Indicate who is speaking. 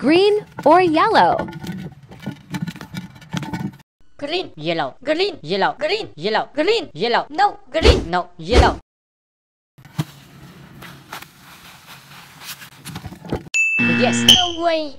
Speaker 1: green or yellow?
Speaker 2: Green.
Speaker 3: Yellow.
Speaker 2: Green.
Speaker 3: Yellow.
Speaker 2: Green.
Speaker 3: Yellow.
Speaker 2: Green.
Speaker 3: Yellow.
Speaker 2: No. Green.
Speaker 3: No. Yellow. Yes.
Speaker 2: No way.